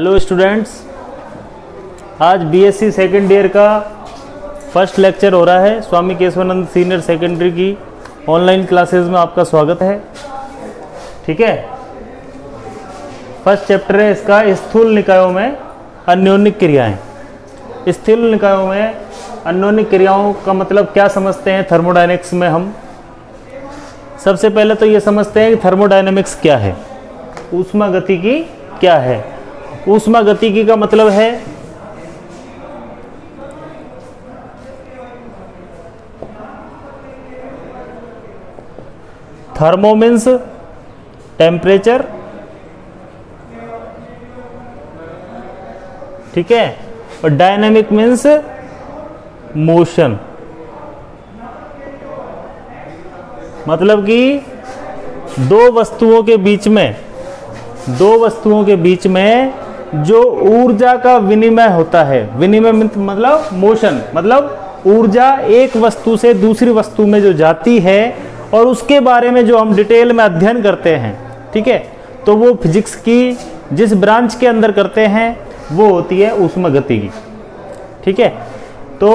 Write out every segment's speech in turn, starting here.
Hello students आज BSc second year का first lecture हो रहा है। स्वामी केशवानंद सीनियर सेकेंडरी की ऑनलाइन क्लासेस में आपका स्वागत है। ठीक है? फ़र्स्ट चैप्टर है इसका, स्थूल निकायों में अन्योनिक क्रियाएँ। स्थूल निकायों में अन्योनिक क्रियाओं का मतलब क्या समझते हैं? थर्मोडायनेमिक्स में हम। सबसे पहले तो ये समझते हैं कि थर्मोडायनेमिक्स क्या है। ऊष्मा गति की क्या है? ऊष्मा गतिकी का मतलब है थर्मो मीन्स टेम्परेचर, ठीक है? और डायनेमिक मीन्स मोशन। मतलब कि दो वस्तुओं के बीच में, दो वस्तुओं के बीच में जो ऊर्जा का विनिमय होता है। विनिमय मतलब मोशन मतलब ऊर्जा एक वस्तु से दूसरी वस्तु में जो जाती है और उसके बारे में जो हम डिटेल में अध्ययन करते हैं, ठीक है? तो वो फिजिक्स की जिस ब्रांच के अंदर करते हैं, वो होती है उष्मा गतिकी ठीक है? तो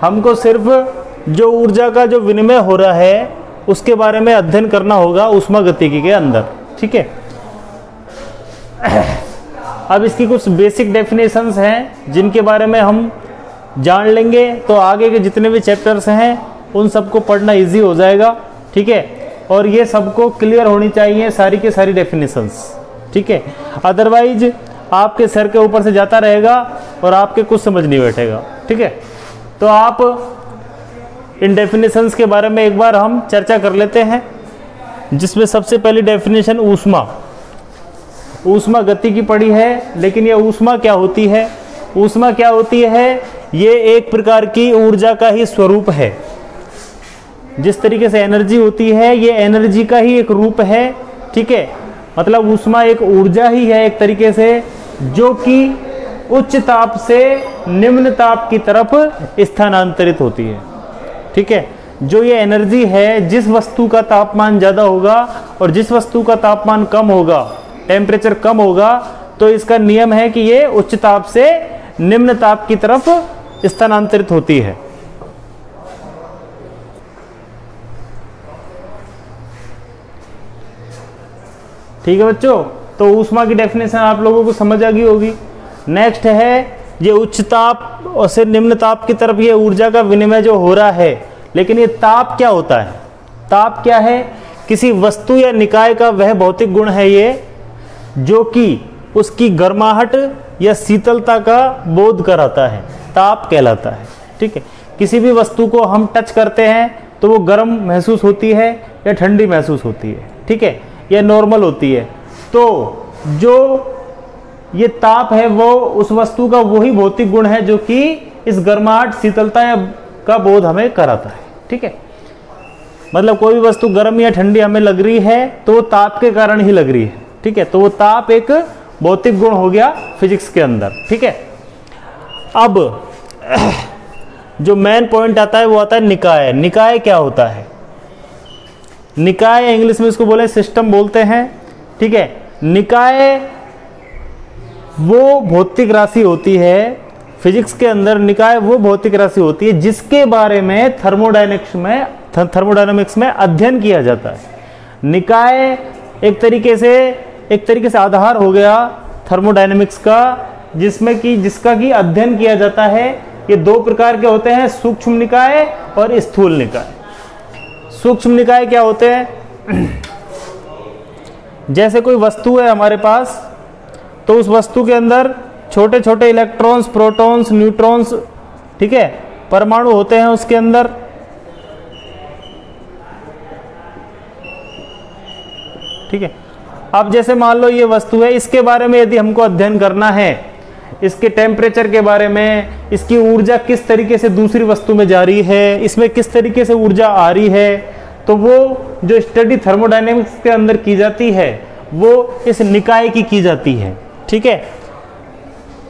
हमको सिर्फ़ जो ऊर्जा का जो विनिमय हो रहा है, उसके बारे में अध्ययन करना होगा उष्मा गतिकी के अंदर, ठीक है? अब इसकी कुछ बेसिक डेफिनेशंस हैं, जिनके बारे में हम जान लेंगे। तो आगे के जितने भी चैप्टर्स हैं, उन सबको पढ़ना इजी हो जाएगा, ठीक है? और ये सबको क्लियर होनी चाहिए सारी के सारी डेफिनेशंस ठीक है? अदरवाइज़ आपके सर के ऊपर से जाता रहेगा और आपके कुछ समझ नहीं बैठेगा, ठीक है? तो आप इन डेफिनेशंस के बारे में एक बार हम चर्चा कर लेते हैं, जिसमें सबसे पहली डेफिनेशन ऊष्मा। ऊष्मा गति की पड़ी है, लेकिन यह ऊष्मा क्या होती है? ऊष्मा क्या होती है? ये एक प्रकार की ऊर्जा का ही स्वरूप है। जिस तरीके से एनर्जी होती है, ये एनर्जी का ही एक रूप है, ठीक है? मतलब ऊष्मा एक ऊर्जा ही है एक तरीके से, जो कि उच्च ताप से निम्न ताप की तरफ़ स्थानांतरित होती है, ठीक है? जो ये एनर्जी है, जिस वस्तु का तापमान ज़्यादा होगा और जिस वस्तु का तापमान कम होगा टेम्परेचर कम होगा तो इसका नियम है कि ये उच्च ताप से निम्न ताप की तरफ़ स्थानांतरित होती है। ठीक है बच्चों तो ऊष्मा की डेफिनेशन आप लोगों को समझ आ गई होगी। नेक्स्ट है, ये उच्च ताप और से निम्न ताप की तरफ़ ये ऊर्जा का विनिमय जो हो रहा है, लेकिन ये ताप क्या होता है? ताप क्या है? किसी वस्तु या निकाय का वह भौतिक गुण है ये जो कि उसकी गर्माहट या शीतलता का बोध कराता है, ताप कहलाता है, ठीक है? किसी भी वस्तु को हम टच करते हैं तो वो गर्म महसूस होती है या ठंडी महसूस होती है, ठीक है? या नॉर्मल होती है। तो जो ये ताप है, वो उस वस्तु का वही भौतिक गुण है, जो कि इस गर्माहट, शीतलता या का बोध हमें कराता है, ठीक है? मतलब कोई भी वस्तु गर्म या ठंडी हमें लग रही है तो वो ताप के कारण ही लग रही है। ठीक है? तो वो ताप एक भौतिक गुण हो गया फिजिक्स के अंदर, ठीक है? अब, जो मेन पॉइंट आता है वो आता है निकाय। निकाय क्या होता है? निकाय इंग्लिश में इसको बोले सिस्टम बोलते हैं, ठीक है? निकाय वो भौतिक राशि होती है फिजिक्स के अंदर निकाय वो भौतिक राशि होती है, जिसके बारे में थर्मोडायनेमिक्स में थर्मोडायनेमिक्स में अध्ययन किया जाता है। निकाय एक तरीके से एक तरीके से आधार हो गया थर्मोडायनेमिक्स का, जिसमें कि, जिसका कि अध्ययन किया जाता है, ये दो प्रकार के होते हैं, सूक्ष्म निकाय और स्थूल निकाय। सूक्ष्म निकाय क्या होते हैं? जैसे कोई वस्तु है हमारे पास तो उस वस्तु के अंदर छोटे छोटे इलेक्ट्रॉन्स, प्रोटॉन्स, न्यूट्रॉन्स, ठीक है, परमाणु होते हैं उसके अंदर। ठीक है? अब जैसे मान लो ये वस्तु है, इसके बारे में यदि हमको अध्ययन करना है, इसके टेम्परेचर के बारे में, इसकी ऊर्जा किस तरीके से दूसरी वस्तु में जा रही है, इसमें किस तरीके से ऊर्जा आ रही है तो वो जो स्टडी थर्मोडायनेमिक्स के अंदर की जाती है, वो इस निकाय की की जाती है, ठीक है?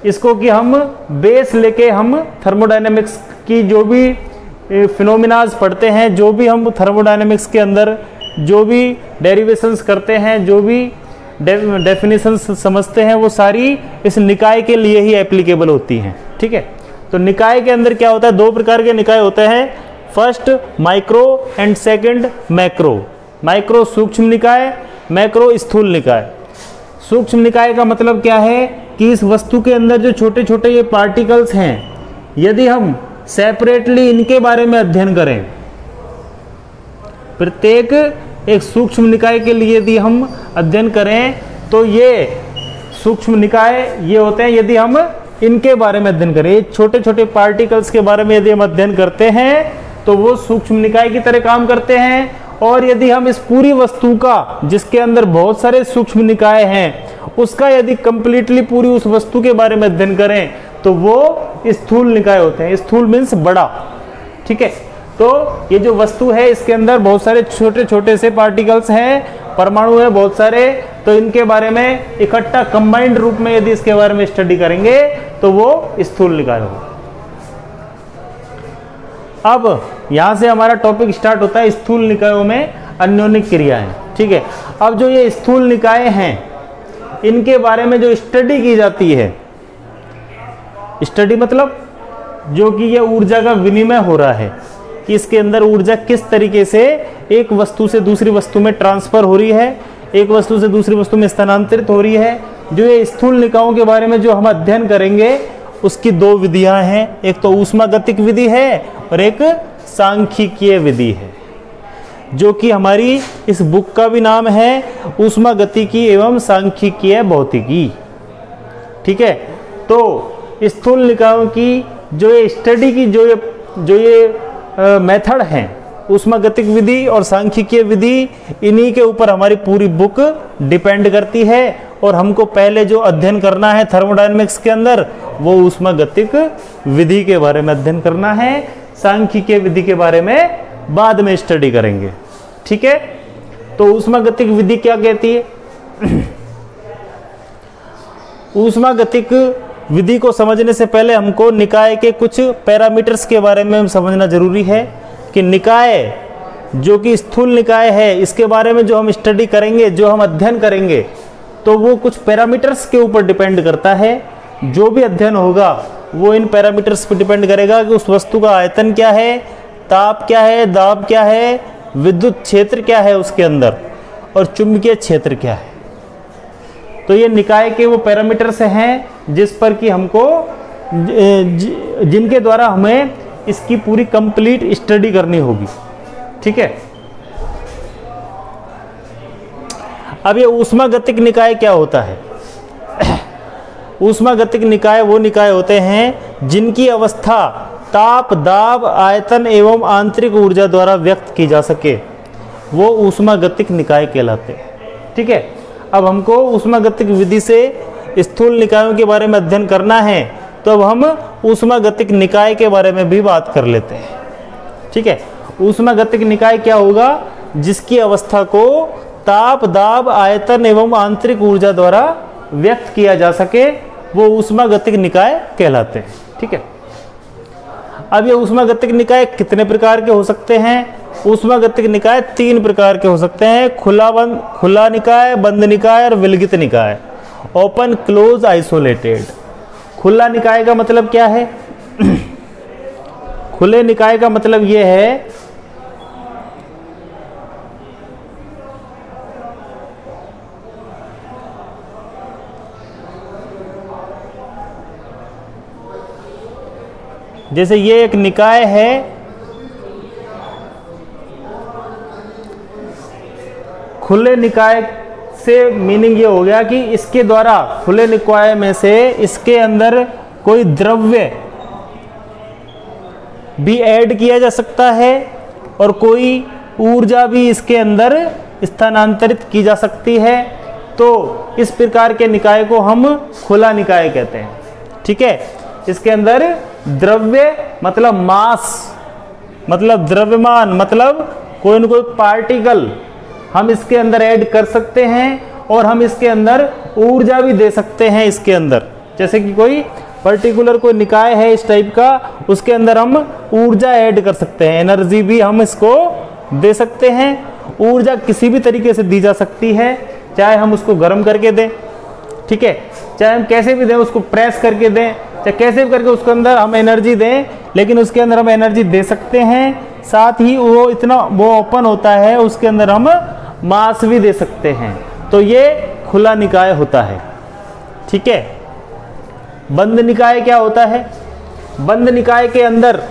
इसको कि हम बेस लेके हम थर्मोडायनेमिक्स की जो भी फिनोमिनाज पढ़ते हैं, जो भी हम थर्मोडायनेमिक्स के अंदर जो भी डेरिवेशंस करते हैं, जो भी डेफिनेशन समझते हैं, वो सारी इस निकाय के लिए ही एप्लीकेबल होती हैं, ठीक है? तो निकाय के अंदर क्या होता है? दो प्रकार के निकाय होते हैं। First micro and second macro micro सूक्ष्म निकाय मैक्रो स्थूल निकाय. सूक्ष्म निकाय का मतलब क्या है? कि इस वस्तु के अंदर जो छोटे छोटे ये पार्टिकल्स हैं, यदि हम सेपरेटली इनके बारे में अध्ययन करें प्रत्येक एक सूक्ष्म निकाय के लिए यदि हम अध्ययन करें तो ये सूक्ष्म निकाय ये होते हैं, यदि हम इनके बारे में अध्ययन करें। छोटे छोटे पार्टिकल्स के बारे में यदि हम अध्ययन करते हैं तो वो सूक्ष्म निकाय की तरह काम करते हैं। और यदि हम इस पूरी वस्तु का, जिसके अंदर बहुत सारे सूक्ष्म निकाय हैं, उसका यदि कंप्लीटली पूरी उस वस्तु के बारे में अध्ययन करें तो वो स्थूल निकाय होते हैं। स्थूल मीन्स बड़ा। ठीक है? तो ये जो वस्तु है, इसके अंदर बहुत सारे छोटे छोटे से पार्टिकल्स हैं, परमाणु है बहुत सारे। तो इनके बारे में इकट्ठा कंबाइंड रूप में यदि इसके बारे में स्टडी करेंगे तो वो स्थूल निकाय होगा। अब यहाँ से हमारा टॉपिक स्टार्ट होता है, स्थूल निकायों में अन्योनिक क्रियाएँ, ठीक है? अब जो ये स्थूल निकाय हैं, इनके बारे में जो स्टडी की जाती है स्टडी मतलब जो कि ये ऊर्जा का विनिमय हो रहा है कि इसके अंदर ऊर्जा किस तरीके से एक वस्तु से दूसरी वस्तु में ट्रांसफ़र हो रही है, एक वस्तु से दूसरी वस्तु में स्थानांतरित हो रही है। जो ये स्थूल निकायों के बारे में जो हम अध्ययन करेंगे, उसकी दो विधियाँ हैं। एक तो ऊष्मागतिक विधि है और एक सांख्यिकीय विधि है, जो कि हमारी इस बुक का भी नाम है ऊष्मा गतिकी एवं सांख्यिकीय भौतिकी। ठीक है? तो स्थूल निकायों की, जो ये स्टडी की, जो ये जो ये मेथड हैं। गतिक विधि और सांख्यिकीय विधि, इन्हीं के ऊपर हमारी पूरी बुक डिपेंड करती है और हमको पहले जो अध्ययन करना है थर्मोडाइनमिक्स के अंदर, वो गतिक विधि के बारे में अध्ययन करना है। सांख्यिकीय विधि के बारे में बाद में स्टडी करेंगे। ठीक है? तो गतिक विधि क्या कहती है? गतिक विधि को समझने से पहले हमको निकाय के कुछ पैरामीटर्स के बारे में हम समझना ज़रूरी है कि निकाय जो कि स्थूल निकाय है, इसके बारे में जो हम स्टडी करेंगे, जो हम अध्ययन करेंगे तो वो कुछ पैरामीटर्स के ऊपर डिपेंड करता है। जो भी अध्ययन होगा, वो इन पैरामीटर्स पर डिपेंड करेगा कि उस वस्तु का आयतन क्या है, ताप क्या है, दाब क्या है, विद्युत क्षेत्र क्या है उसके अंदर, और चुंबकीय क्षेत्र क्या है। तो ये निकाय के वो पैरामीटर्स हैं जिस पर कि हमको जिनके द्वारा हमें इसकी पूरी कंप्लीट स्टडी करनी होगी। ठीक है? अब ये ऊष्मागतिक निकाय क्या होता है? ऊष्मागतिक निकाय वो निकाय होते हैं जिनकी अवस्था ताप, दाब, आयतन एवं आंतरिक ऊर्जा द्वारा व्यक्त की जा सके। वो ऊष्मागतिक निकाय कहलाते हैं। ठीक है? अब हमको ऊष्मागतिक विधि से स्थूल निकायों के बारे में अध्ययन करना है तो अब हम ऊष्मागतिक निकाय के बारे में भी बात कर लेते हैं। ठीक है? ऊष्मागतिक निकाय क्या होगा? जिसकी अवस्था को ताप, दाब, आयतन एवं आंतरिक ऊर्जा द्वारा व्यक्त किया जा सके, वो ऊष्मागतिक निकाय कहलाते हैं। ठीक है? अब ये ऊष्मागतिक निकाय कितने प्रकार के हो सकते हैं? ऊष्मागतिक निकाय तीन प्रकार के हो सकते हैं। खुला बंद खुला निकाय, बंद निकाय और विलगित निकाय। Open, close, isolated. खुला निकाय का मतलब क्या है? खुले निकाय का मतलब यह है, जैसे ये एक निकाय है, खुले निकाय से मीनिंग ये हो गया कि इसके द्वारा खुले निकाय में से इसके अंदर कोई द्रव्य भी ऐड किया जा सकता है और कोई ऊर्जा भी इसके अंदर स्थानांतरित की जा सकती है। तो इस प्रकार के निकाय को हम खुला निकाय कहते हैं। ठीक है? इसके अंदर द्रव्य मतलब मास मतलब द्रव्यमान मतलब कोई ना कोई पार्टिकल हम इसके अंदर ऐड कर सकते हैं और हम इसके अंदर ऊर्जा भी दे सकते हैं इसके अंदर। जैसे कि कोई पर्टिकुलर कोई निकाय है इस टाइप का, उसके अंदर हम ऊर्जा ऐड कर सकते हैं। एनर्जी भी हम इसको दे सकते हैं। ऊर्जा किसी भी तरीके से दी जा सकती है। चाहे हम उसको गर्म करके दें, ठीक है? चाहे हम कैसे भी दें, उसको प्रेस करके दें, चाहे कैसे भी करके उसके अंदर हम एनर्जी दें, लेकिन उसके अंदर हम एनर्जी दे सकते हैं। साथ ही वो इतना, वो ओपन होता है, उसके अंदर हम मास भी दे सकते हैं। तो ये खुला निकाय होता है। ठीक है? बंद निकाय क्या होता है? बंद निकाय के अंदर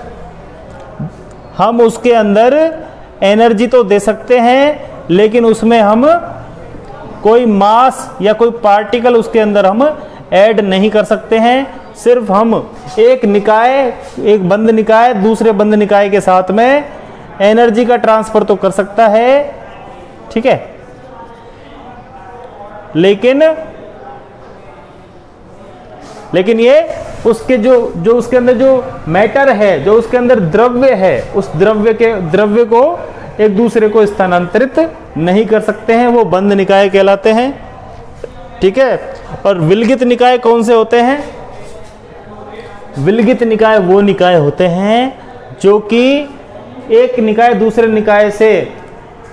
हम उसके अंदर एनर्जी तो दे सकते हैं, लेकिन उसमें हम कोई मास या कोई पार्टिकल उसके अंदर हम ऐड नहीं कर सकते हैं। सिर्फ़ हम एक निकाय, एक बंद निकाय, दूसरे बंद निकाय के साथ में एनर्जी का ट्रांसफ़र तो कर सकता है। ठीक है? लेकिन लेकिन ये उसके जो जो उसके अंदर जो मैटर है, जो उसके अंदर द्रव्य है, उस द्रव्य के, द्रव्य को एक दूसरे को स्थानांतरित नहीं कर सकते हैं, वो बंद निकाय कहलाते हैं। ठीक है? और विलगित निकाय कौन से होते हैं? विलगित निकाय वो निकाय होते हैं जो कि एक निकाय दूसरे निकाय से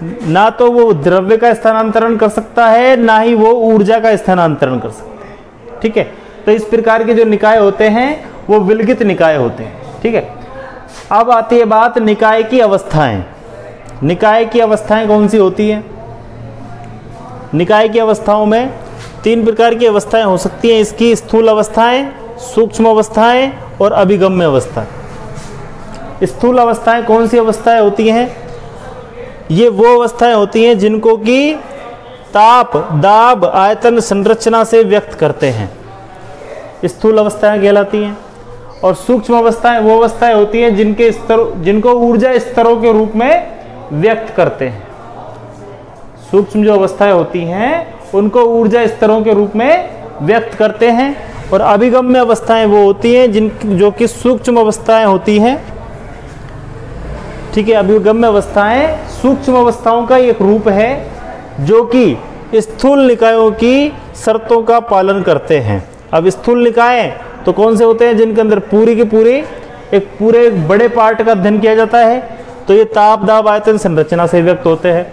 ना तो वो द्रव्य का स्थानांतरण कर सकता है, ना ही वो ऊर्जा का स्थानांतरण कर सकता है। ठीक है? तो इस प्रकार के जो निकाय होते हैं, वो विलगित निकाय होते हैं। ठीक है? अब आती है बात निकाय की अवस्थाएँ। निकाय की अवस्थाएँ कौन सी होती हैं? निकाय की अवस्थाओं में तीन प्रकार की अवस्थाएँ हो सकती हैं। इसकी स्थूल अवस्थाएँ, सूक्ष्म अवस्थाएँ और अभिगम्य अवस्था स्थूल अवस्थाएँ कौन सी अवस्थाएँ होती हैं? ये वो अवस्थाएँ होती हैं जिनको कि ताप, दाब, आयतन संरचना से व्यक्त करते हैं। स्थूल अवस्थाएँ कहलाती हैं और सूक्ष्म अवस्थाएँ वो अवस्थाएँ होती हैं जिनके स्तर, जिनको ऊर्जा स्तरों के रूप में व्यक्त करते हैं। सूक्ष्म जो अवस्थाएँ होती हैं, उनको ऊर्जा स्तरों के रूप में व्यक्त करते हैं और अभिगम्य अवस्थाएँ वो होती हैं जिन, जो कि सूक्ष्म अवस्थाएँ होती हैं। ठीक है, अभिगम्य अवस्थाएँ सूक्ष्म अवस्थाओं का एक रूप है, जो कि स्थूल निकायों की शर्तों का पालन करते हैं। अब स्थूल निकाय तो कौन से होते हैं, जिनके अंदर पूरी की पूरी एक पूरे एक बड़े पार्ट का अध्ययन किया जाता है? तो ये ताप, दाब, आयतन संरचना से व्यक्त होते हैं।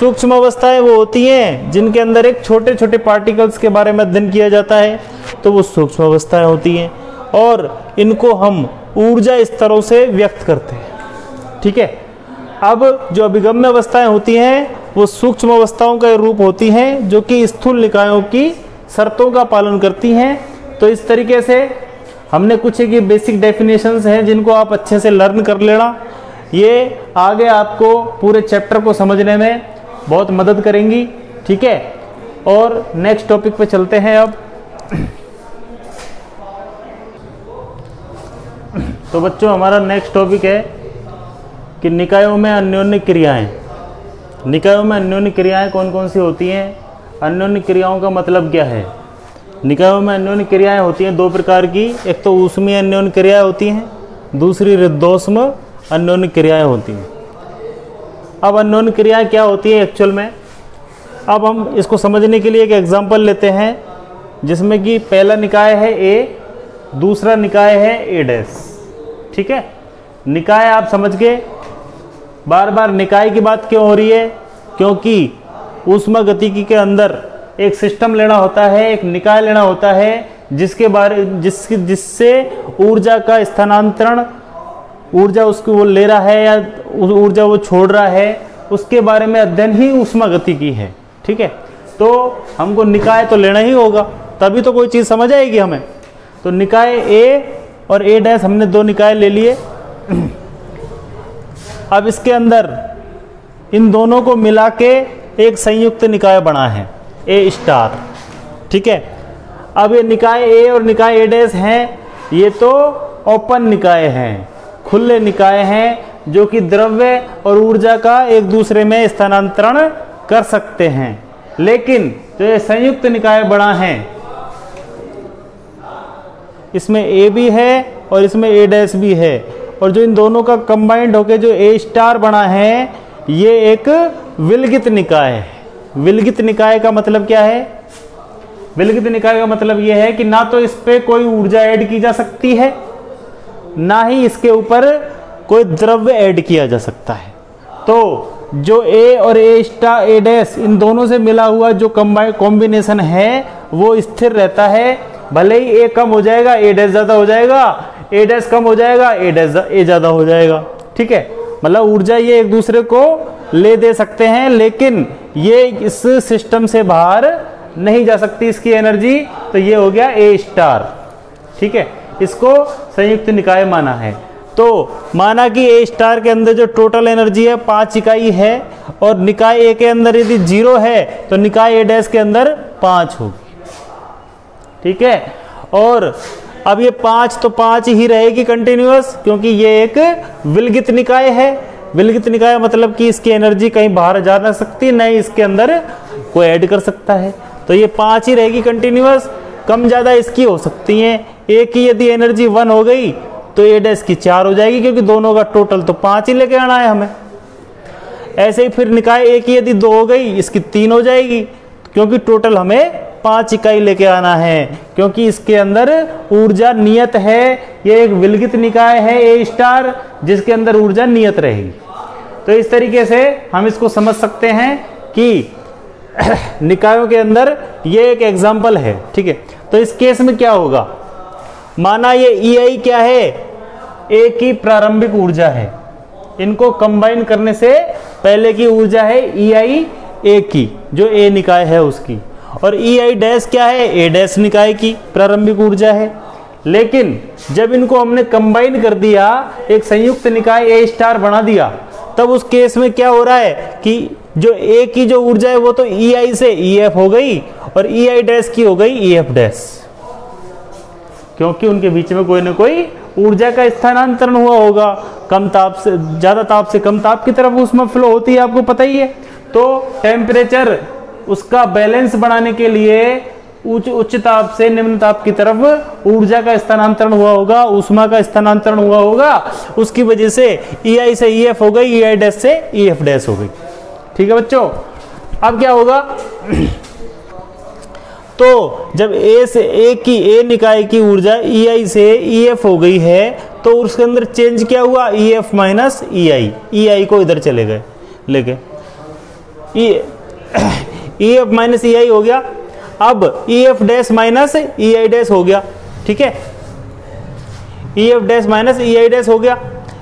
सूक्ष्म अवस्थाएँ वो होती हैं, जिनके अंदर एक छोटे छोटे पार्टिकल्स के बारे में अध्ययन किया जाता है तो वो सूक्ष्म अवस्थाएँ होती हैं और इनको हम ऊर्जा स्तरों से व्यक्त करते हैं। ठीक है? अब जो अभिगम्य अवस्थाएँ होती हैं, वो सूक्ष्म अवस्थाओं का रूप होती हैं, जो कि स्थूल निकायों की शर्तों का पालन करती हैं। तो इस तरीके से हमने कुछ एक बेसिक डेफिनेशंस हैं, जिनको आप अच्छे से लर्न कर लेना। ये आगे आपको पूरे चैप्टर को समझने में बहुत मदद करेंगी, ठीक है? और नेक्स्ट टॉपिक पे चलते हैं अब। तो बच्चों, हमारा नेक्स्ट टॉपिक है कि निकायों में अन्योन्य क्रियाएँ। निकायों में अन्योन्य क्रियाएँ कौन कौन सी होती हैं? अन्योन्य क्रियाओं का मतलब क्या है? निकायों में अन्योन्य क्रियाएँ होती हैं दो प्रकार की। एक तो ऊष्मीय अन्योन्य क्रियाएँ होती हैं, दूसरी रिद्धोष्म अन्योन्य क्रियाएँ होती हैं। अब अन्योन्य क्रियाएँ क्या होती है एक्चुअल में? अब हम इसको समझने के लिए एक एग्ज़ाम्पल लेते हैं, जिसमें कि पहला निकाय है ए दूसरा निकाय है ए डैश ठीक है? निकाय आप समझ गए? बार बार निकाय की बात क्यों हो रही है? क्योंकि ऊष्मा गतिकी के अंदर एक सिस्टम लेना होता है, एक निकाय लेना होता है, जिसके बारे, जिस, जिससे ऊर्जा का स्थानांतरण, ऊर्जा उसको वो ले रहा है या ऊर्जा वो छोड़ रहा है, उसके बारे में अध्ययन ही उष्मा गति की है। ठीक है? तो हमको निकाय तो लेना ही होगा, तभी तो कोई चीज़ समझ आएगी हमें। तो निकाय ए और ए डैश हमने दो निकाय ले लिए। अब इसके अंदर इन दोनों को मिला के एक संयुक्त निकाय बना है ए स्टार ठीक है? अब ये निकाय ए और निकाय ए डैश हैं, ये तो ओपन निकाय हैं, खुले निकाय हैं, जो कि द्रव्य और ऊर्जा का एक दूसरे में स्थानांतरण कर सकते हैं। लेकिन जो ये संयुक्त निकाय बना है, इसमें ए भी है और इसमें ए डैश भी है। और जो इन दोनों का कंबाइंड होकर जो ए स्टार बना है, ये एक विलगित निकाय है। विलगित निकाय का मतलब क्या है? विलगित निकाय का मतलब यह है कि ना तो इस पर कोई ऊर्जा ऐड की जा सकती है, ना ही इसके ऊपर कोई द्रव्य ऐड किया जा सकता है। तो जो ए और ए स्टार ए डैश इन दोनों से मिला हुआ जो कॉम्बिनेशन है, वो स्थिर रहता है। भले ही ए कम हो जाएगा ए डैश ज़्यादा हो जाएगा ए डैश कम हो जाएगा ए डैश ए ज़्यादा हो जाएगा। ठीक है? मतलब ऊर्जा ये एक दूसरे को ले दे सकते हैं, लेकिन ये इस सिस्टम से बाहर नहीं जा सकती इसकी एनर्जी तो ये हो गया ए स्टार ठीक है? इसको संयुक्त निकाय माना है। तो माना कि ए स्टार के अंदर जो टोटल एनर्जी है, पाँच इकाई है, और निकाय ए के अंदर यदि ज़ीरो है तो निकाय ए डैश के अंदर पाँच होगी। ठीक है? और अब ये पाँच तो पाँच ही रहेगी कंटिन्यूस क्योंकि ये एक विलगित निकाय है। विलगित निकाय मतलब कि इसकी एनर्जी कहीं बाहर जा ना सकती नहीं इसके अंदर कोई ऐड कर सकता है। तो ये पाँच ही रहेगी कंटिन्यूस कम ज़्यादा इसकी हो सकती हैं। एक ही यदि एनर्जी वन हो गई तो ए डैश की चार हो जाएगी, क्योंकि दोनों का टोटल तो पाँच ही लेके आना है हमें। ऐसे ही फिर निकाय एक ही यदि दो हो गई, इसकी तीन हो जाएगी। क्योंकि टोटल हमें पाँच इकाई लेके आना है, क्योंकि इसके अंदर ऊर्जा नियत है, ये एक विलगित निकाय है ए स्टार जिसके अंदर ऊर्जा नियत रहेगी। तो इस तरीके से हम इसको समझ सकते हैं कि निकायों के अंदर ये एक एग्ज़ाम्पल है, ठीक है? तो इस केस में क्या होगा? माना ये ई e आई क्या है? ए की प्रारंभिक ऊर्जा है। इनको कंबाइन करने से पहले की ऊर्जा है ई आई ए की, जो ए निकाय है उसकी। और ई आई डैश क्या है? ए डैश निकाय की प्रारंभिक ऊर्जा है। लेकिन जब इनको हमने कंबाइन कर दिया, एक संयुक्त निकाय ए स्टार बना दिया, तब उस केस में क्या हो रहा है कि जो ए की जो ऊर्जा है, वो तो ई आई से ई एफ़ हो गई और ई आई डैश की हो गई ई एफ़ डैश क्योंकि उनके बीच में कोई ना कोई ऊर्जा का स्थानांतरण हुआ होगा। कम ताप से, ज़्यादा ताप से कम ताप की तरफ़ उसमें फ्लो होती है, आपको पता ही है। तो टेम्परेचर उसका बैलेंस बनाने के लिए उच्च उच्च ताप से निम्न ताप की तरफ़ ऊर्जा का स्थानांतरण हुआ होगा उष्मा का स्थानांतरण हुआ होगा। उसकी वजह से ई e आई से ई e एफ़ हो गई ई आई डैश से ई एफ़ डैश हो गई। ठीक है बच्चों? अब क्या होगा? तो जब ए से ए की ए निकाय की ऊर्जा ई आई से ई एफ़ हो गई है तो उसके अंदर चेंज क्या हुआ? ई एफ़ माइनस ई आई ई आई को इधर चले गए, लेके। ई एफ़ माइनस ई आई हो गया। अब E F dash minus E I dash हो गया, ठीक है? E F dash minus E I dash हो गया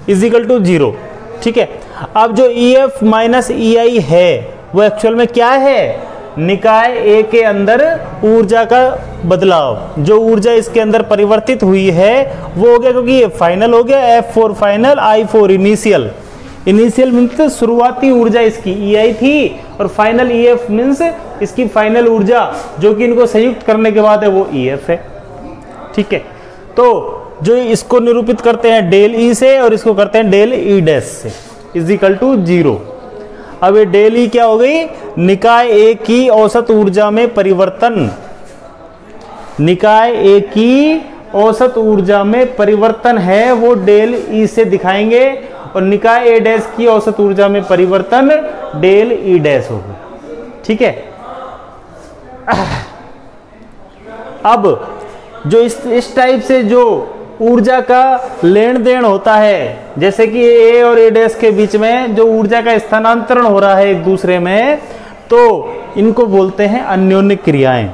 इजिकल टू ज़ीरो ठीक है? अब जो ई एफ़ माइनस ई आई है, वो एक्चुअल में क्या है? निकाय ए के अंदर ऊर्जा का बदलाव, जो ऊर्जा इसके अंदर परिवर्तित हुई है, वो हो गया क्योंकि ये फाइनल हो गया F for final I for initial initial means शुरुआती ऊर्जा इसकी ई e आई थी और फाइनल ई एफ़ मीन्स इसकी फाइनल ऊर्जा जो कि इनको संयुक्त करने के बाद है, वो ई e एफ़ है। ठीक है? तो जो इसको निरूपित करते हैं डेल ई e से और इसको करते हैं डेल ई डैश से इजिकल टू ज़ीरो अब ये डेल ई क्या हो गई? निकाय ए की औसत ऊर्जा में परिवर्तन। निकाय ए की औसत ऊर्जा में परिवर्तन है, वो डेल ई से दिखाएँगे और निकाय ए डैश की औसत ऊर्जा में परिवर्तन डेल ई डैश होगा। ठीक है? अब जो इस इस टाइप से जो ऊर्जा का लेन देन होता है, जैसे कि ए और ए डैश के बीच में जो ऊर्जा का स्थानांतरण हो रहा है एक दूसरे में तो इनको बोलते हैं अन्योन्य क्रियाएँ।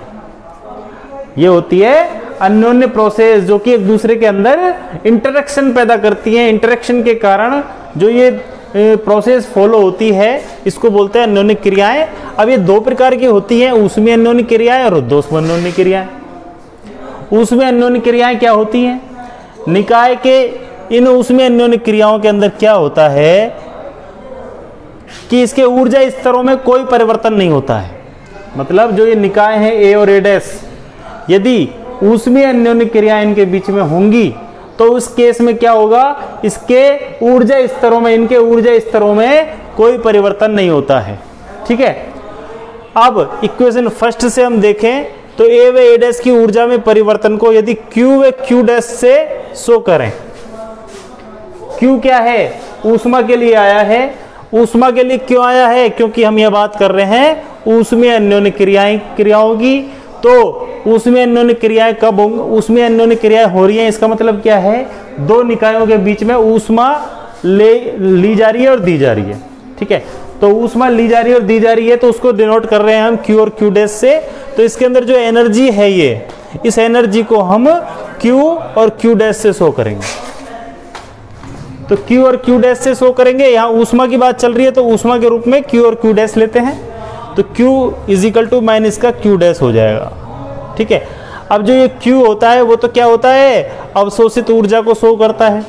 ये होती है अन्योन्य प्रोसेस जो कि एक दूसरे के अंदर इंटरेक्शन पैदा करती है इंटरेक्शन के कारण जो ये प्रोसेस फॉलो होती है, इसको बोलते हैं अन्योन्य क्रियाएँ। अब ये दो प्रकार की होती हैं, उसमें अन्योन्य क्रियाएँ और दोष अन्योन्य क्रियाएँ। उसमें अन्योन्य क्रियाएँ क्या होती हैं? निकाय के, इन उसमें अन्योन्य क्रियाओं के अंदर क्या होता है कि इसके ऊर्जा स्तरों में कोई परिवर्तन नहीं होता है। मतलब जो ये निकाय है ए और ए डैश यदि उसमें अन्योन्य क्रिया इनके बीच में होंगी तो उस केस में क्या होगा? इसके ऊर्जा स्तरों में, इनके ऊर्जा स्तरों में कोई परिवर्तन नहीं होता है। ठीक है? अब इक्वेशन फ़र्स्ट से हम देखें तो ए व ए डैश की ऊर्जा में परिवर्तन को यदि क्यू व क्यू डैश से शो करें। क्यू क्या है? ऊष्मा के लिए आया है। ऊष्मा के लिए क्यों आया है? क्योंकि हम यह बात कर रहे हैं उसमें अन्योन्य क्रियाएँ, क्रियाओं की। तो उसमें अन्योन्य क्रियाएँ कब होंगी उसमें अन्योन्य क्रियाएँ हो रही हैं, इसका मतलब क्या है? दो निकायों के बीच में ऊष्मा ले, ली जा रही है और दी जा रही है, ठीक है? तो ऊष्मा ली जा रही है और दी जा रही है तो उसको डिनोट कर रहे हैं हम क्यू और क्यू डैश से। तो इसके अंदर जो एनर्जी है ये, इस एनर्जी को हम क्यू और क्यू डैश से शो करेंगे। तो क्यू और क्यू डैश से शो करेंगे, यहाँ ऊष्मा की बात चल रही है तो ऊष्मा के रूप में क्यू और क्यू डैश लेते हैं। तो क्यू इजिकल टू माइनस का क्यू डैश हो जाएगा। ठीक है? अब जो ये क्यू होता है, वो तो क्या होता है? अवशोषित ऊर्जा को शो करता है।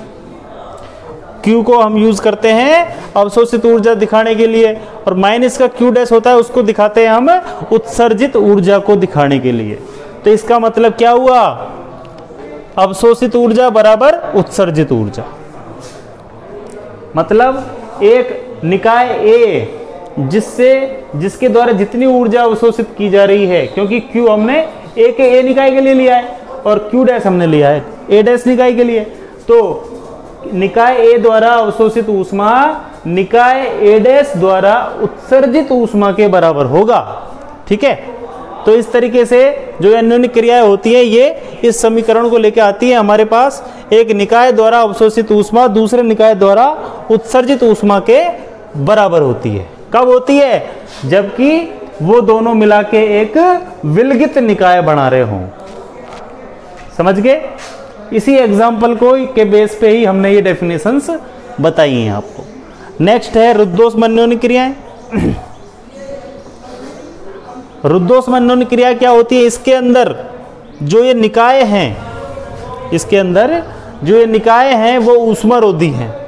क्यू को हम यूज़ करते हैं अवशोषित ऊर्जा दिखाने के लिए और माइनस का क्यू डैश होता है, उसको दिखाते हैं हम उत्सर्जित ऊर्जा को दिखाने के लिए। तो इसका मतलब क्या हुआ? अवशोषित ऊर्जा बराबर उत्सर्जित ऊर्जा। मतलब एक निकाय ए जिससे, जिसके द्वारा जितनी ऊर्जा अवशोषित की जा रही है, क्योंकि क्यू हमने ए के ए निकाय के लिए लिया है और क्यू डैश हमने लिया है ए डैश निकाय के लिए। तो निकाय ए द्वारा अवशोषित ऊष्मा निकाय ए डैश द्वारा उत्सर्जित ऊष्मा के बराबर होगा। ठीक है? तो इस तरीके से जो अन्योन्य क्रियाएँ होती हैं, ये इस समीकरण को लेकर आती है हमारे पास। एक निकाय द्वारा अवशोषित ऊष्मा दूसरे निकाय द्वारा उत्सर्जित ऊष्मा के बराबर होती है। कब होती है? जबकि वो दोनों मिला के एक विलगित निकाय बना रहे हों। समझ गए? इसी एग्ज़ाम्पल को के बेस पे ही हमने ये डेफिनेशंस बताई हैं आपको। नेक्स्ट है रुद्दोष मनोन क्रियाएँ। रुद्दोष मनोन क्रिया क्या होती है? इसके अंदर जो ये निकाय हैं, इसके अंदर जो ये निकाय हैं, वो ऊष्मारोधी हैं।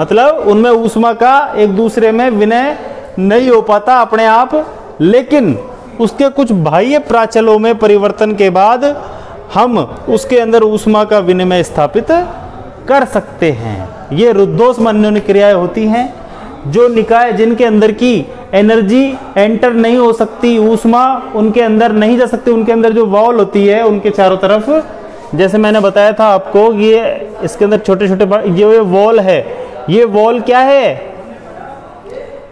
मतलब उनमें ऊष्मा का एक दूसरे में विनय नहीं हो पाता अपने आप, लेकिन उसके कुछ बाह्य प्राचलों में परिवर्तन के बाद हम उसके अंदर ऊष्मा का विनिमय स्थापित कर सकते हैं। ये रुद्धोष मनोन क्रियाएँ होती हैं, जो निकाय जिनके अंदर की एनर्जी एंटर नहीं हो सकती ऊष्मा उनके अंदर नहीं जा सकती, उनके अंदर जो वॉल होती है उनके चारों तरफ़, जैसे मैंने बताया था आपको, ये इसके अंदर छोटे छोटे ये वॉल है ये वॉल क्या है?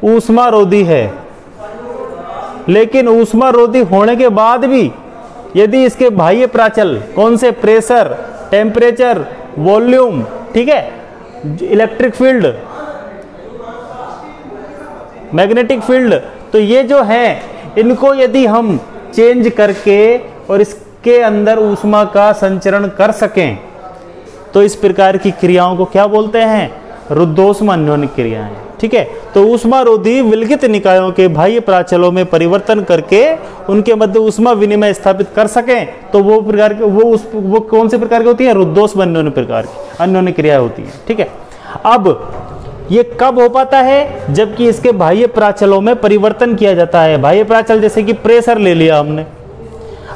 ऊष्मा रोधी है। लेकिन ऊष्मा रोधी होने के बाद भी यदि इसके बाह्य प्राचल, कौन से प्रेशर, टेम्परेचर, वॉल्यूम, ठीक है, इलेक्ट्रिक फ़ील्ड, मैग्नेटिक फ़ील्ड तो ये जो है, इनको यदि हम चेंज करके और इसके अंदर ऊष्मा का संचरण कर सकें तो इस प्रकार की क्रियाओं को क्या बोलते हैं? रुद्धोष्मा अन्योन्य क्रियाएँ ठीक है? तो ऊष्मारोधी विलगित निकायों के बाह्य प्राचलों में परिवर्तन करके उनके मध्य ऊष्मा विनिमय स्थापित कर सकें तो वो प्रकार के, वो उस, वो कौन से प्रकार की होती है? रुद्धोष्म अन्योन्य प्रकार की अन्योन्य क्रिया होती है। ठीक है? अब ये कब हो पाता है? जबकि इसके बाह्य प्राचलों में परिवर्तन किया जाता है। बाह्य प्राचल जैसे कि प्रेशर ले लिया हमने।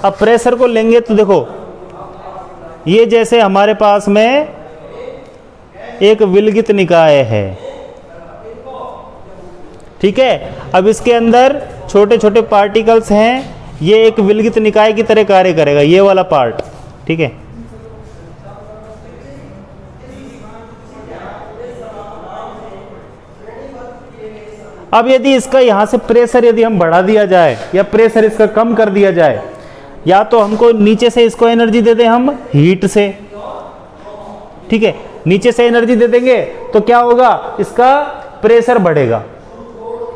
अब प्रेशर को लेंगे तो देखो, ये जैसे हमारे पास में एक विलगित निकाय है। ठीक है? अब इसके अंदर छोटे छोटे पार्टिकल्स हैं। ये एक विलगित निकाय की तरह कार्य करेगा। ये वाला पार्ट ठीक है? अब यदि इसका यहाँ से प्रेशर यदि हम बढ़ा दिया जाए, या प्रेशर इसका कम कर दिया जाए, या तो हमको नीचे से इसको एनर्जी दे दें हम हीट से। ठीक है? नीचे से एनर्जी दे देंगे तो क्या होगा? इसका प्रेशर बढ़ेगा।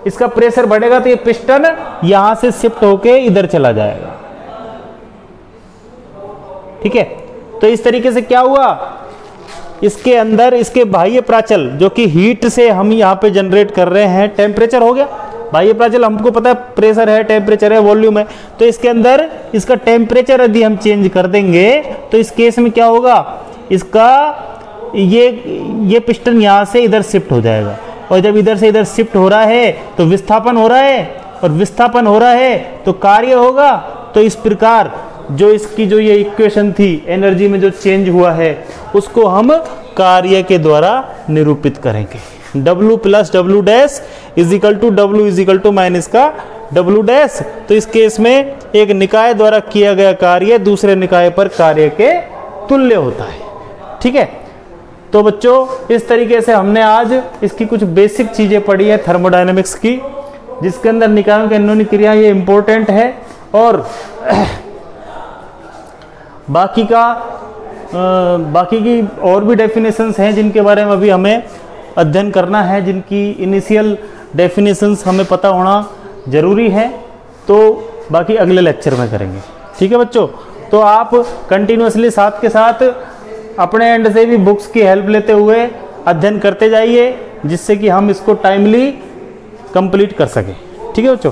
इसका प्रेशर बढ़ेगा तो ये पिस्टन यहाँ से शिफ्ट होके इधर चला जाएगा। ठीक है? तो इस तरीके से क्या हुआ? इसके अंदर, इसके बाह्य प्राचल, जो कि हीट से हम यहाँ पे जनरेट कर रहे हैं टेम्परेचर हो गया। बाह्य प्राचल, हमको पता है प्रेशर है टेम्परेचर है वॉल्यूम है। तो इसके अंदर, इसका टेम्परेचर यदि हम चेंज कर देंगे तो इस केस में क्या होगा? इसका ये ये पिस्टन यहाँ से इधर शिफ्ट हो जाएगा। और जब इधर से इधर शिफ्ट हो रहा है तो विस्थापन हो रहा है, और विस्थापन हो रहा है तो कार्य होगा। तो इस प्रकार जो इसकी जो ये इक्वेशन थी एनर्जी में जो चेंज हुआ है, उसको हम कार्य के द्वारा निरूपित करेंगे। W plus W dash is equal to W is equal to minus का W डैश तो इस केस में एक निकाय द्वारा किया गया कार्य दूसरे निकाय पर कार्य के तुल्य होता है। ठीक है? तो बच्चों, इस तरीके से हमने आज इसकी कुछ बेसिक चीज़ें पढ़ी है थर्मोडाइनमिक्स की, जिसके अंदर निकायों की अन्योन्य क्रिया ये इंपॉर्टेंट है और बाकी का बाकी की और भी डेफिनेशंस हैं जिनके बारे में अभी हमें अध्ययन करना है, जिनकी इनिशियल डेफिनेशंस हमें पता होना ज़रूरी है। तो बाकी अगले लेक्चर में करेंगे। ठीक है बच्चों? तो आप कंटिन्यूसली साथ के साथ अपने एंड से भी बुक्स की हेल्प लेते हुए अध्ययन करते जाइए, जिससे कि हम इसको टाइमली कंप्लीट कर सकें। ठीक है बच्चों?